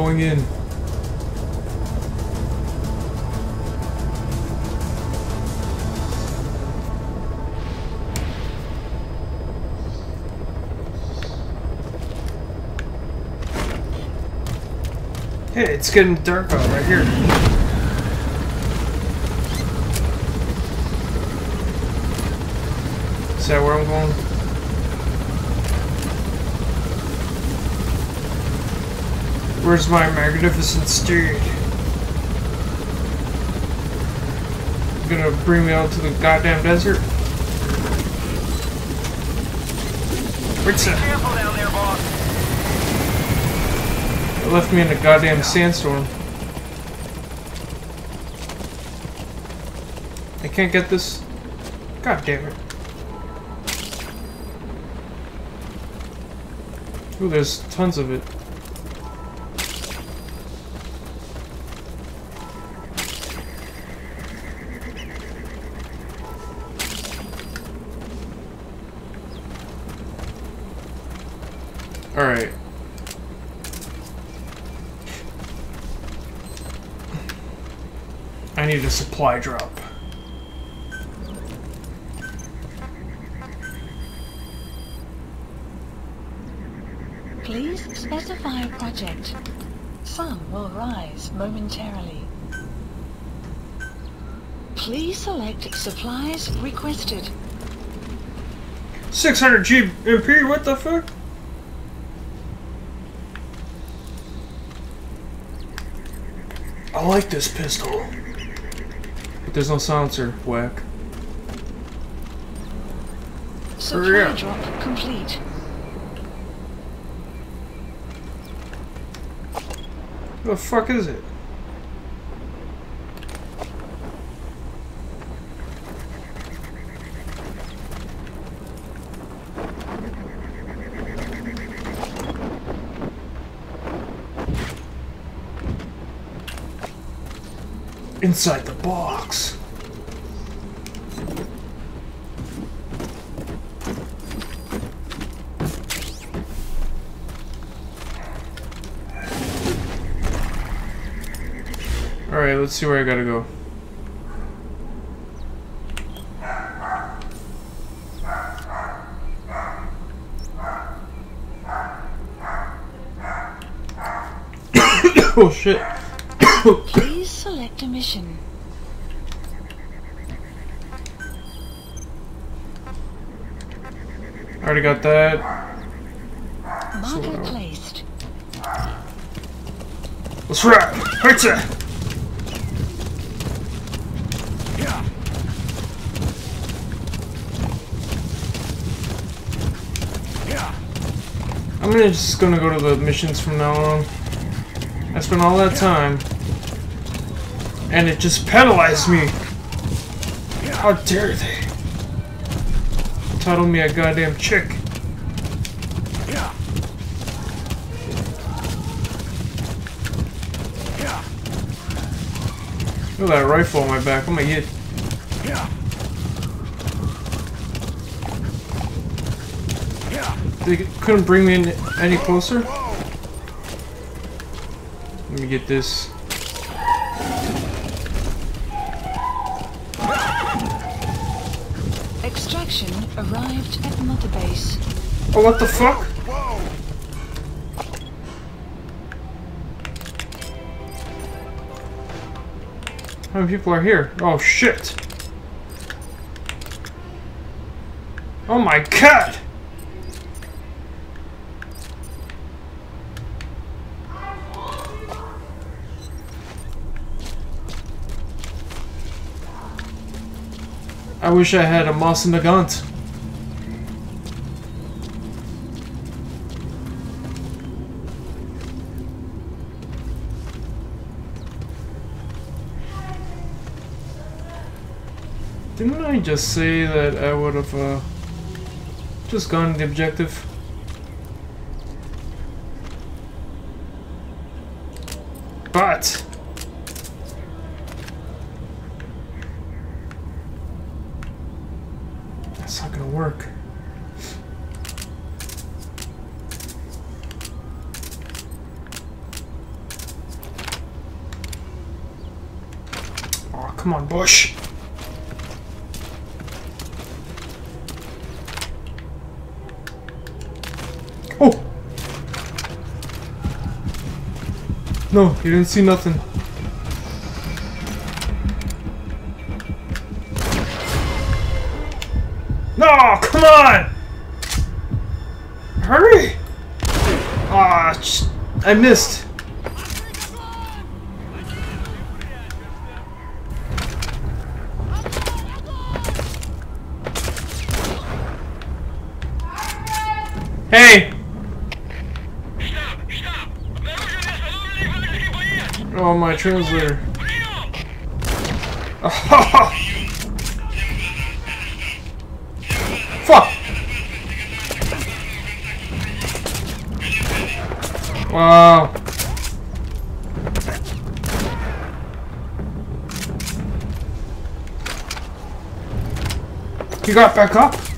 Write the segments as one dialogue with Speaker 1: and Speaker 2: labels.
Speaker 1: going in. Hey, it's getting dark out right here. Is that where I'm going? Where's my magnificent steed? Gonna bring me out to the goddamn desert? Where's that?
Speaker 2: Careful down there, boss.
Speaker 1: It left me in a goddamn sandstorm. I can't get this. God damn it. Ooh, there's tons of it. Alright. I need a supply drop.
Speaker 3: Please specify a project. Some will rise momentarily. Please select supplies requested.
Speaker 1: 600 GMP, what the fuck? I like this pistol. But there's no silencer, whack.
Speaker 3: Supply
Speaker 1: Yeah.
Speaker 3: drop complete.
Speaker 1: What the fuck is it? Inside the box. Alright, let's see where I gotta go. oh shit.
Speaker 3: Please select a mission.
Speaker 1: Already got that.
Speaker 3: Marker
Speaker 1: So-
Speaker 3: placed.
Speaker 1: Let's rock! There!
Speaker 2: Yeah. Yeah.
Speaker 1: I'm gonna just gonna go to the missions from now on. I spent all that time. And it just penalized me. How dare they? Title me a goddamn chick. Look at that rifle on my back. I'm gonna.
Speaker 2: Yeah.
Speaker 1: They couldn't bring me in any closer. Let me get this.
Speaker 3: Arrived at Mother Base.
Speaker 1: Oh, what the fuck? How many people are here? Oh shit! Oh my god! I wish I had a mouse and a gunt. just say that I would have uh, just gotten the objective. But... That's not gonna work. Oh, come on, Bush. No, you didn't see nothing. No, come on! Hurry! Ah, sh- I missed. Hey! Oh, my translator. Fuck! Wow. He got back up.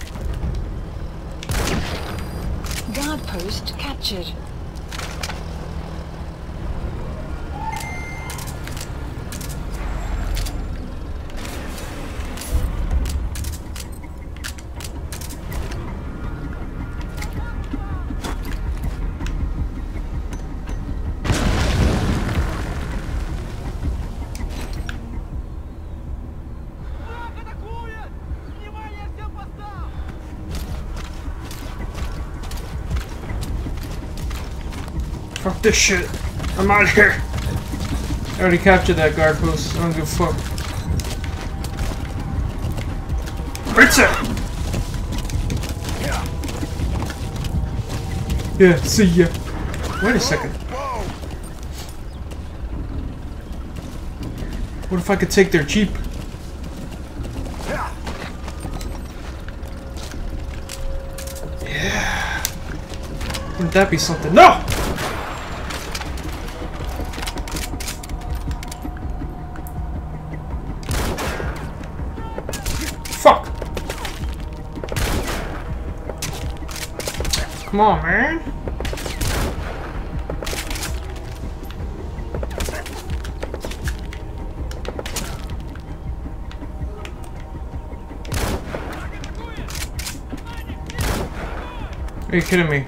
Speaker 1: Fuck this shit. I'm out of here. I already captured that guard post. I don't give a fuck. Right there. Yeah, see ya. Wait a second. What if I could take their jeep? Yeah. Wouldn't that be something? No! Come on, man. Are you kidding me?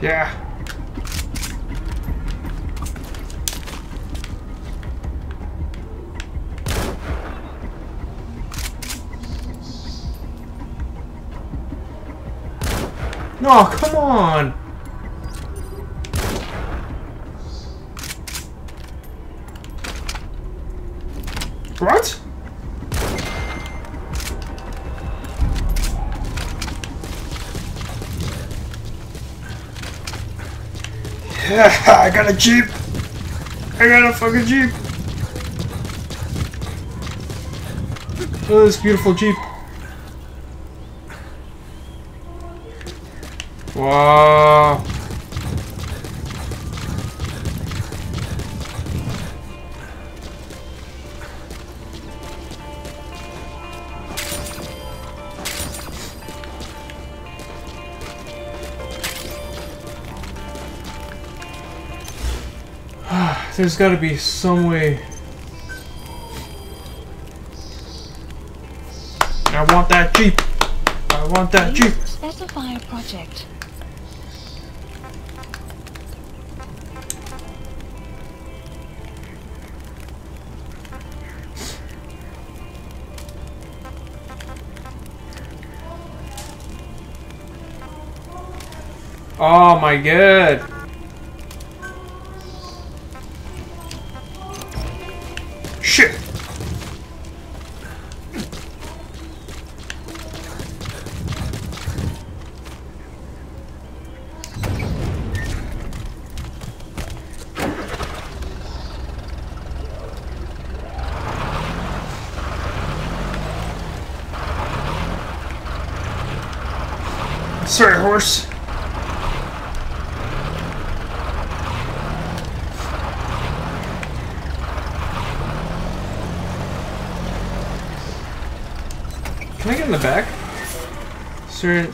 Speaker 1: Yeah. No, come on! What? Yeah, I got a Jeep! I got a fucking Jeep! At this beautiful Jeep. Wow. There's gotta be some way. I want that Jeep! I want that Jeep!
Speaker 3: Specify a project.
Speaker 1: Oh my god! Shit! Sorry, horse.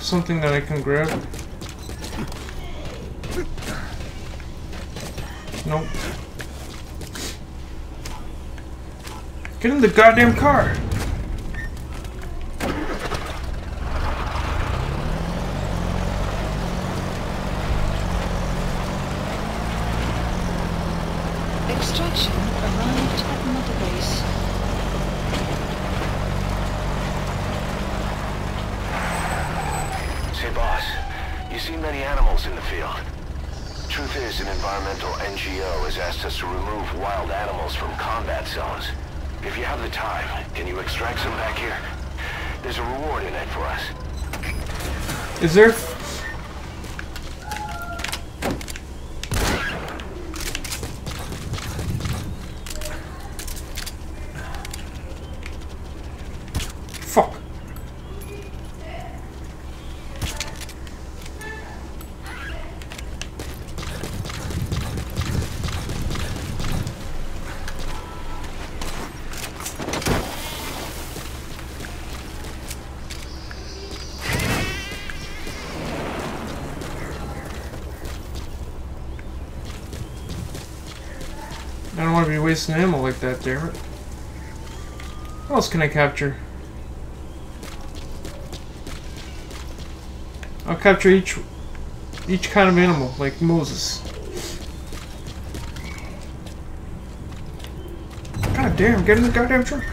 Speaker 1: something that I can grab? Nope. Get in the goddamn car!
Speaker 4: It for us.
Speaker 1: Is there? Be wasting ammo like that, damn it. What else can I capture? I'll capture each each kind of animal, like Moses. God damn, get in the goddamn truck.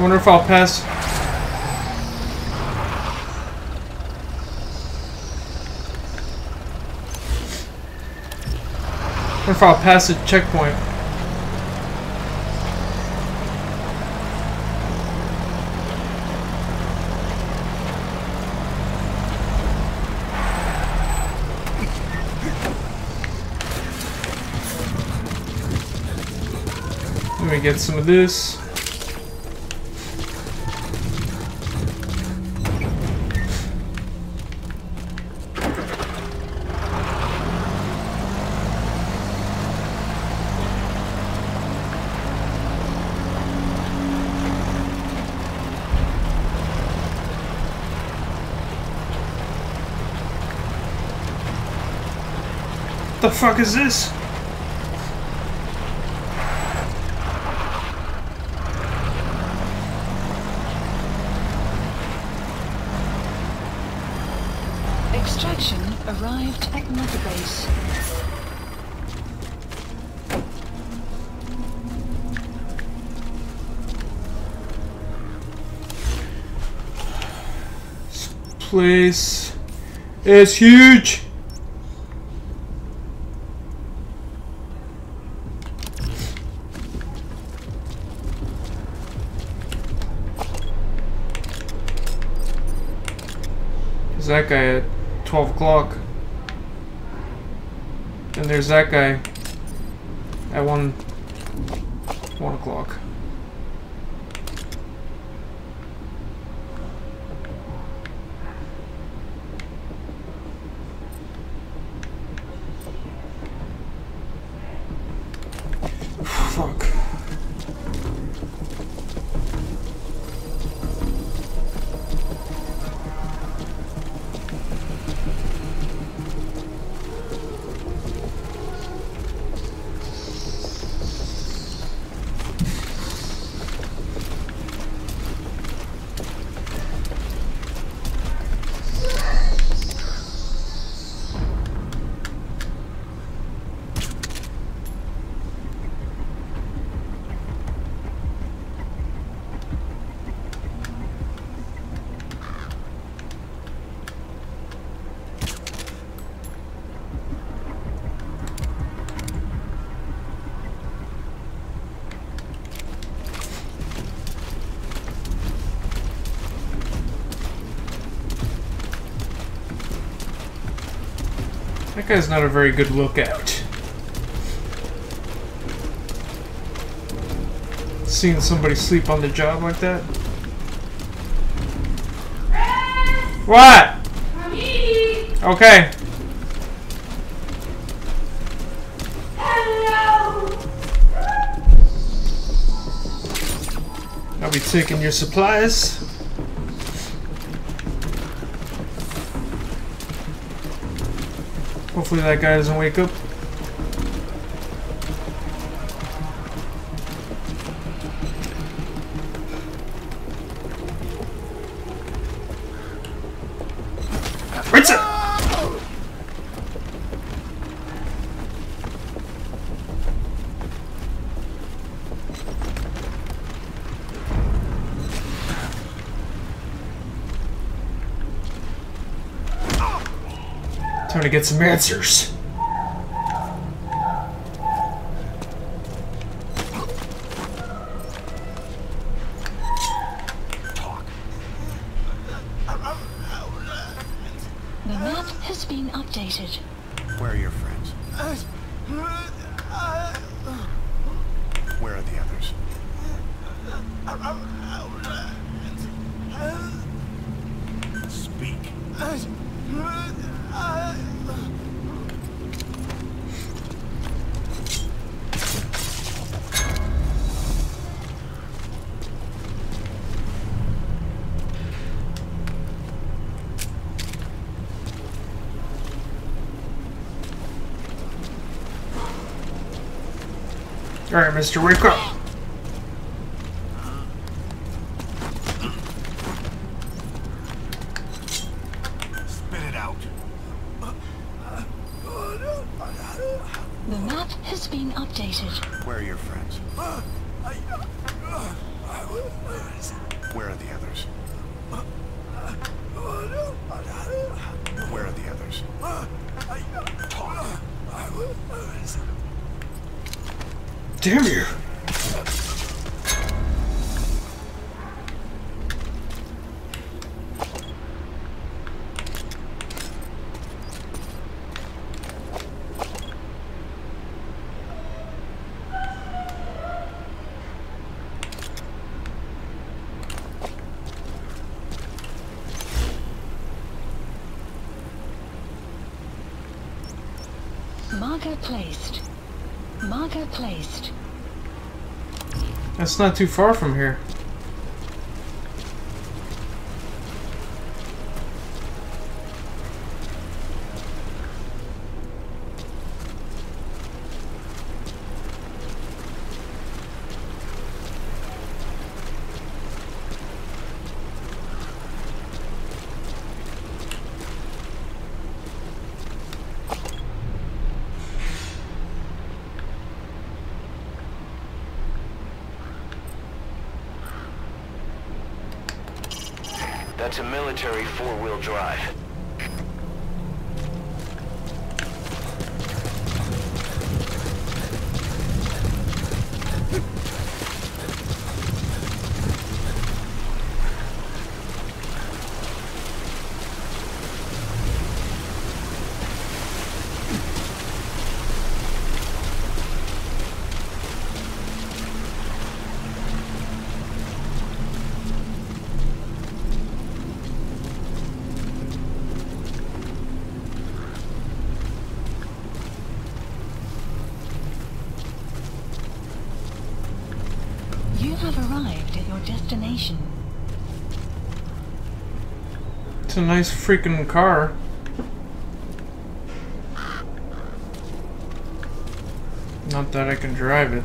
Speaker 1: I wonder if I'll pass. I wonder if I'll pass the checkpoint. Let me get some of this. The fuck is this?
Speaker 3: Extraction arrived at Mother Base.
Speaker 1: This place is huge. That guy at 12 o'clock. And there's that guy at 1, 1 o'clock. Guy's not a very good lookout. Seeing somebody sleep on the job like that? What? Okay. I'll be taking your supplies. Hopefully that guy doesn't wake up. Get some answers.
Speaker 3: The map has been updated.
Speaker 5: Where are your friends? Where are the others? Speak.
Speaker 1: Alright, Mr. Wake up.
Speaker 5: Spit it out.
Speaker 3: The map has been updated.
Speaker 5: Where are your friends? Where are the others? Where are the others? Talk.
Speaker 1: Damn you.
Speaker 3: Marker placed. Marker placed.
Speaker 1: That's not too far from here.
Speaker 4: That's a military four-wheel drive.
Speaker 3: Destination.
Speaker 1: It's a nice freaking car. Not that I can drive it.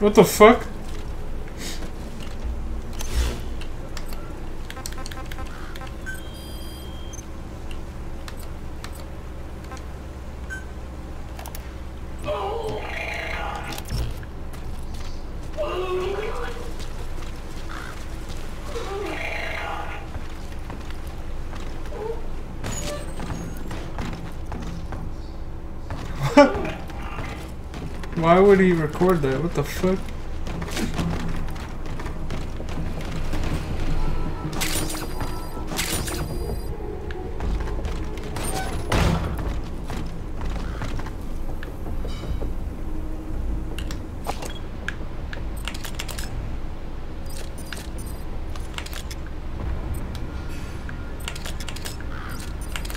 Speaker 1: What the fuck? would he record that? What the fuck?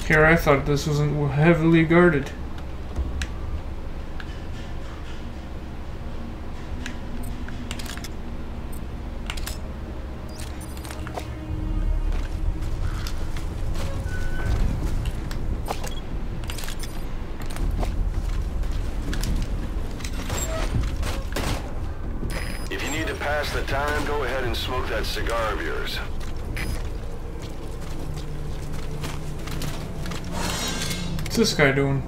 Speaker 1: Here I thought this wasn't heavily guarded.
Speaker 4: To pass the time, go ahead and smoke that cigar of yours.
Speaker 1: What's this guy doing?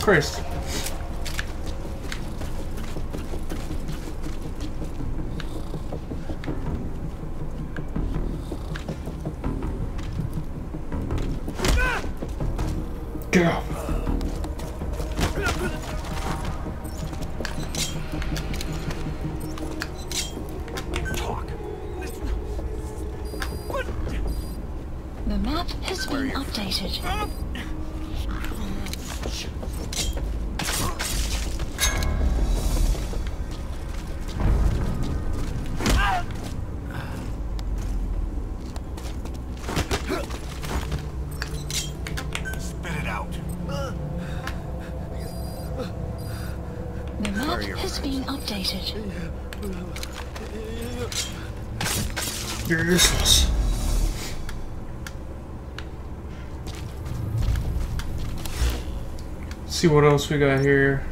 Speaker 1: Christ. Get up.
Speaker 3: Map
Speaker 5: are your
Speaker 3: has been updated.
Speaker 1: You're useless. See what else we got here.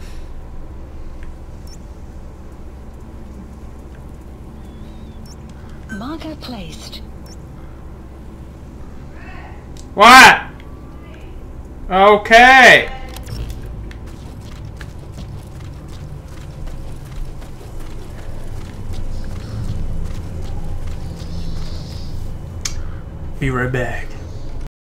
Speaker 3: Marker placed.
Speaker 1: What? Okay. Be right back.